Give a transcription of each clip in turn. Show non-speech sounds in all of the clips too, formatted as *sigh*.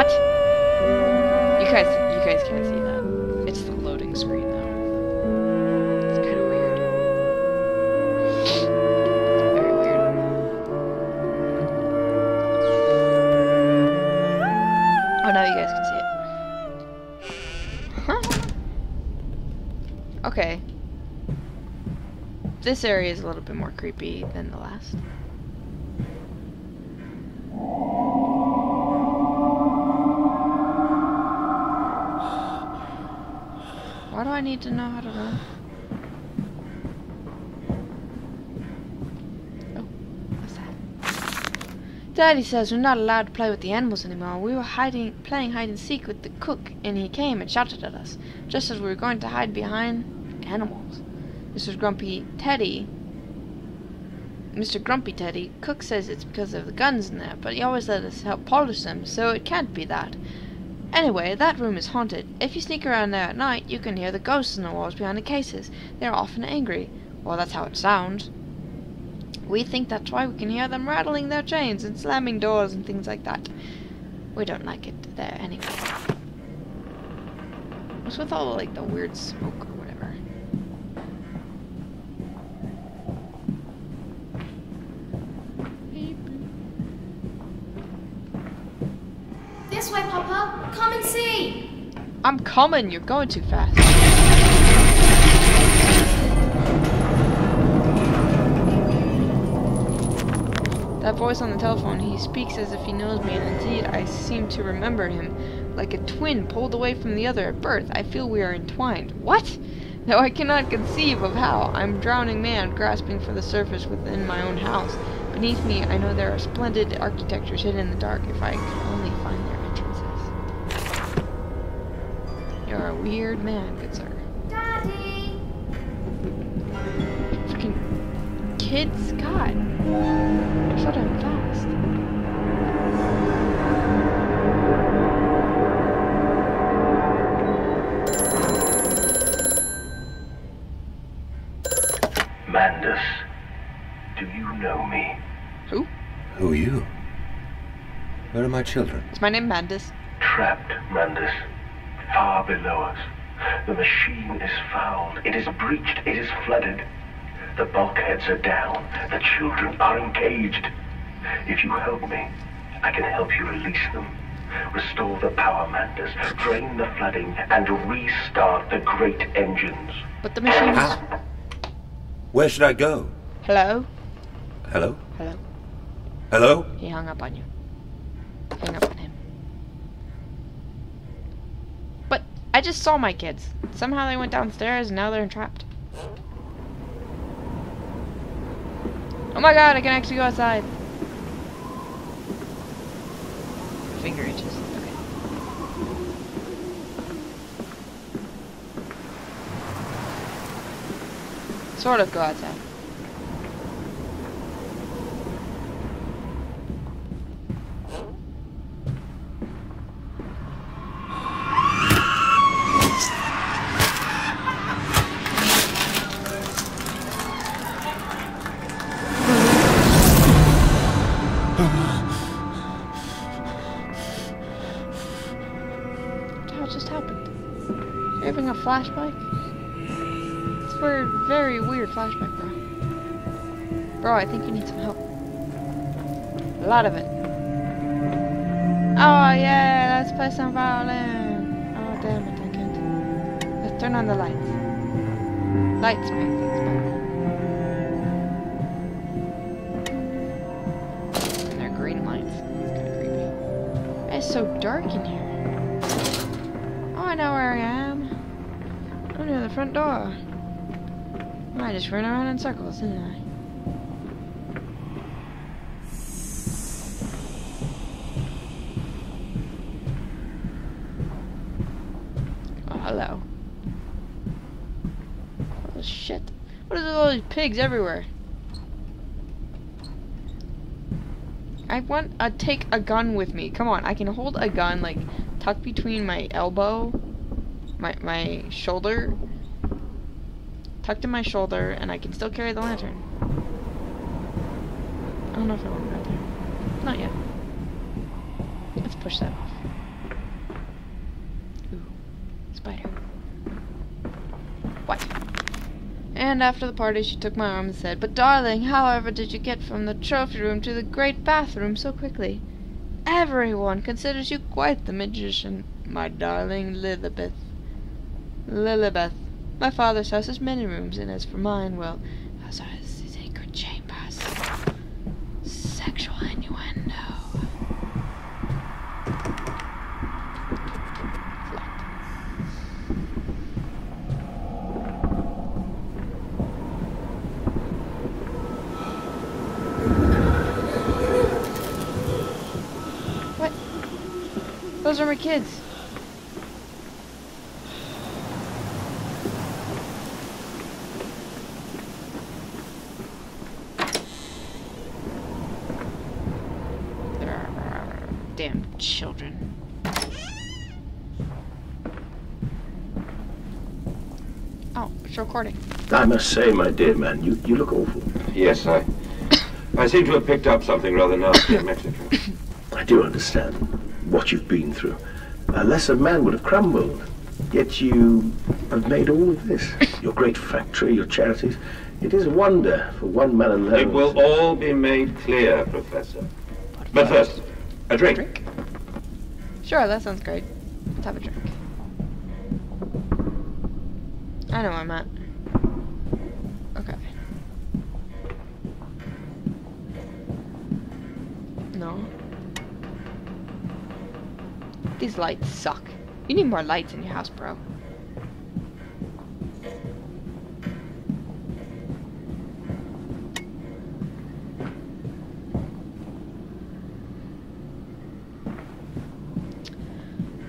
What? You guys, you guys can't see that. It's the loading screen though. It's kind of weird. Very weird. Oh, now you guys can see it. *laughs* okay. This area is a little bit more creepy than the last. I need to know how to run? Oh? Daddy says we're not allowed to play with the animals anymore. We were hiding, playing hide and seek with the cook, and he came and shouted at us, just as we were going to hide behind animals. Mr. Grumpy Teddy. Mr. Grumpy Teddy, Cook says it's because of the guns in there, but he always let us help polish them, so it can't be that. Anyway, that room is haunted. If you sneak around there at night, you can hear the ghosts in the walls behind the cases. They're often angry. Well, that's how it sounds. We think that's why we can hear them rattling their chains and slamming doors and things like that. We don't like it there anyway. What's with all like the weird smoke or whatever? This way, Papa. Come and see. I'm coming. You're going too fast. That voice on the telephone, he speaks as if he knows me, and indeed I seem to remember him. Like a twin pulled away from the other at birth, I feel we are entwined. What? Though I cannot conceive of how. I'm drowning man, grasping for the surface within my own house. Beneath me, I know there are splendid architectures hidden in the dark if I could You're a weird man, good sir. Daddy. Freaking kid Scott. I thought I'm fast. Mandus, do you know me? Who? Who are you? Where are my children? Is my name Mandus? Trapped, Mandus. Far below us. The machine is fouled. It is breached. It is flooded. The bulkheads are down. The children are engaged. If you help me, I can help you release them. Restore the power, Mandus. Drain the flooding and restart the great engines. But the machine is... How? Ah. Where should I go? Hello? Hello? Hello? Hello? He hung up on you. Hang up on him. But I just saw my kids. Somehow they went downstairs and now they're trapped. Oh my god, I can actually go outside. Finger itches. Okay. Sort of go outside. Flashback? It's a very weird flashback, bro. Bro, I think you need some help. A lot of it. Oh yeah, let's play some violin. Oh damn it, I can't. Let's turn on the lights. Lights make things better. And they're green lights. It's kinda creepy. It's so dark in here. Oh, I know where I am. Near the front door. I just ran around in circles, didn't I? Oh, hello. Oh, shit. What is all these pigs everywhere? I want to take a gun with me. Come on, I can hold a gun, like, tucked between my elbow, my, my shoulder, tucked in my shoulder, and I can still carry the lantern. I don't know if I want to go there. Not yet. Let's push that off. Ooh, spider. What? And after the party, she took my arm and said, But darling, however did you get from the trophy room to the great bathroom so quickly? Everyone considers you quite the magician, my darling Lilibeth. Lilibeth. My father's house has many rooms, and as for mine, well, those are secret chambers. Sexual innuendo. What? Those are my kids. Damn children. Oh, it's recording. I must say, my dear man, you, you look awful. Yes, I. I seem to have picked up something rather nasty in Mexico. I do understand what you've been through. A lesser man would have crumbled. Yet you have made all of this. Your great factory, your charities. It is a wonder for one man alone. It will all be made clear, Professor. But first, a drink. Drink? Sure, that sounds great. Let's have a drink. I know where I'm at. Okay. No. These lights suck. You need more lights in your house, bro.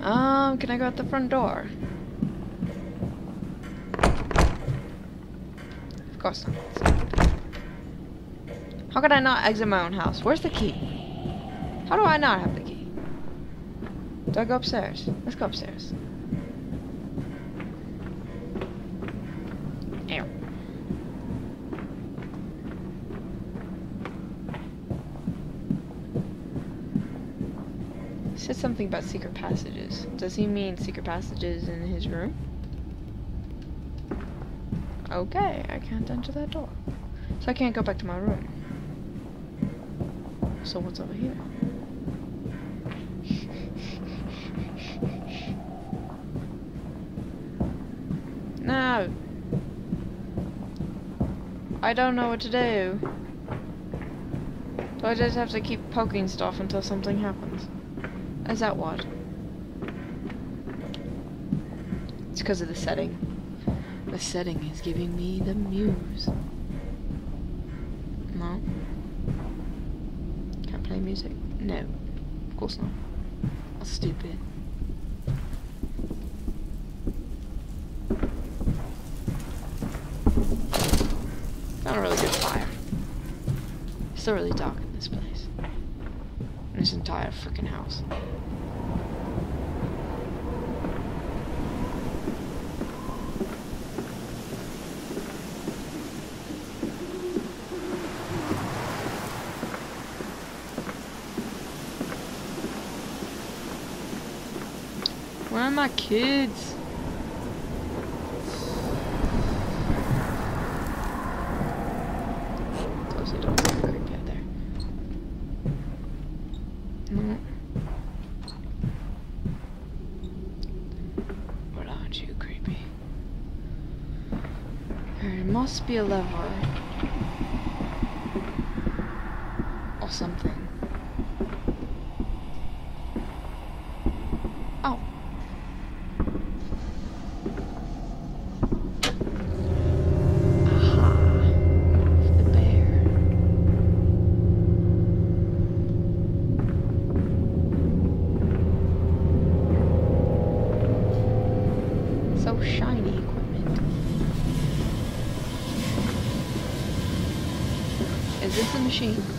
Um, can I go out the front door? Course not. How could I not exit my own house? Where's the key? How do I not have the key? Do I go upstairs? Let's go upstairs. Said something about secret passages. Does he mean secret passages in his room? Okay, I can't enter that door. So I can't go back to my room. So what's over here? *laughs* No. I don't know what to do. Do I just have to keep poking stuff until something happens? Is that what? It's because of the setting. The setting is giving me the muse. No. Can't play music? No. Of course not. That's stupid. Not a really good fire. It's still really dark in this place. In this entire freaking house. Where are my kids? Close the door. Creepy out there. No. But aren't you creepy? There must be a lever. Machine?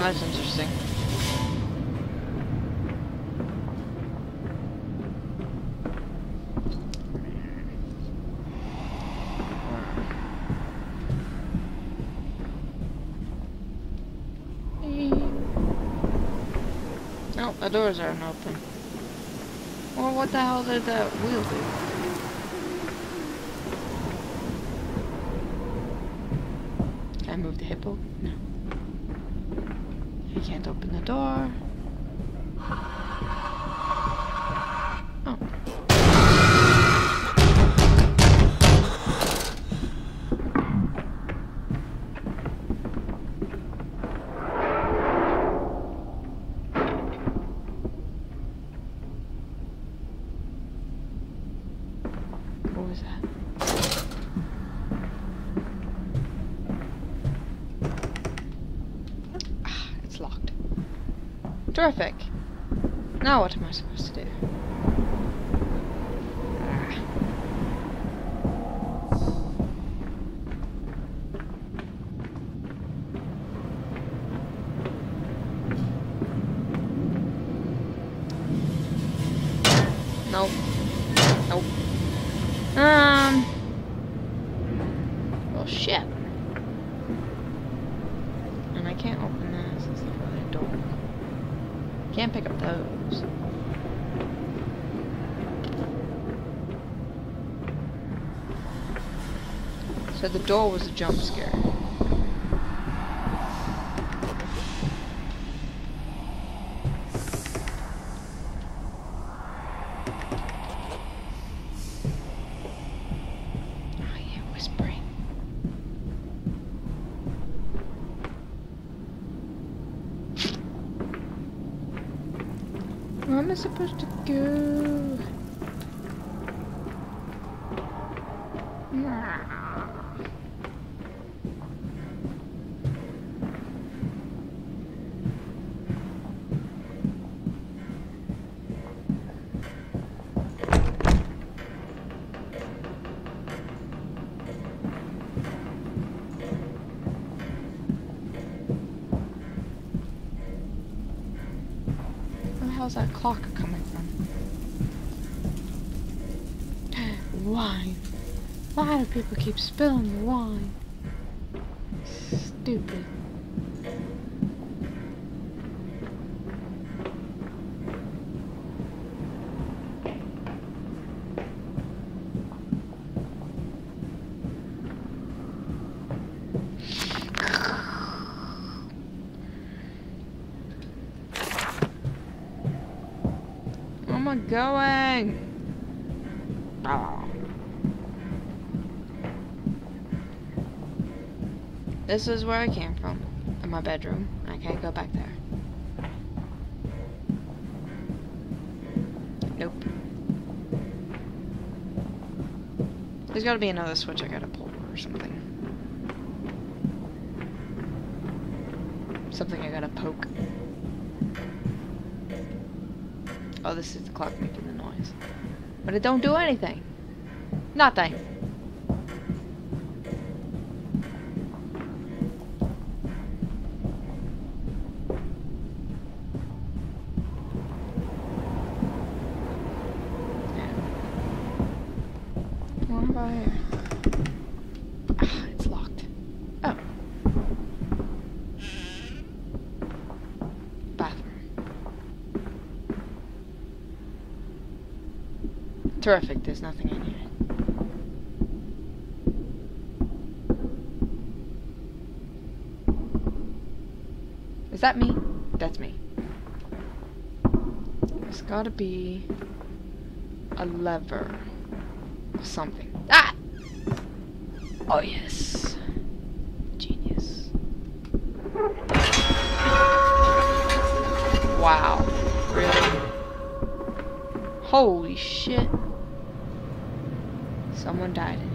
That's interesting. Oh, the doors aren't open. Well, what the hell did that wheel do? I move the hippo? No. You can't open the door. Oh. Terrific. Now what am I supposed to do? Ah. Nope. Nope. Um. Well, shit. And I can't open this. It's not really door. Can't pick up those. So the door was a jump scare. I hear whispering. Where am I supposed to go? Where hell's that clock coming from? *gasps* wine. Why do people keep spilling the wine? Stupid. Where am I going? Oh. This is where I came from. In my bedroom. I can't go back there. Nope. There's gotta be another switch I gotta pull or something. Something I gotta poke. Oh, this is the clock making the noise. But it don't do anything. Nothing. What about here? Ah, it's locked. Oh. Bathroom. Terrific, there's nothing in here. Is that me? That's me. There's gotta be a lever. or Something. Ah! Oh, yes. Genius. Wow. Really? Holy shit. Someone died